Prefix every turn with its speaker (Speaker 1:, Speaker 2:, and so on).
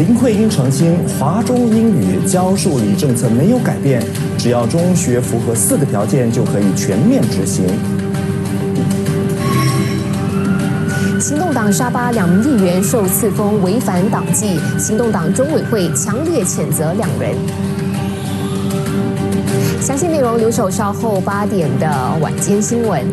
Speaker 1: 林慧英澄清，华中英语教数理政策没有改变，只要中学符合四个条件就可以全面执行。
Speaker 2: 行动党沙巴两名议员受赐封违反党纪，行动党中委会强烈谴责两人。详细内容留守稍后八点的晚间新闻。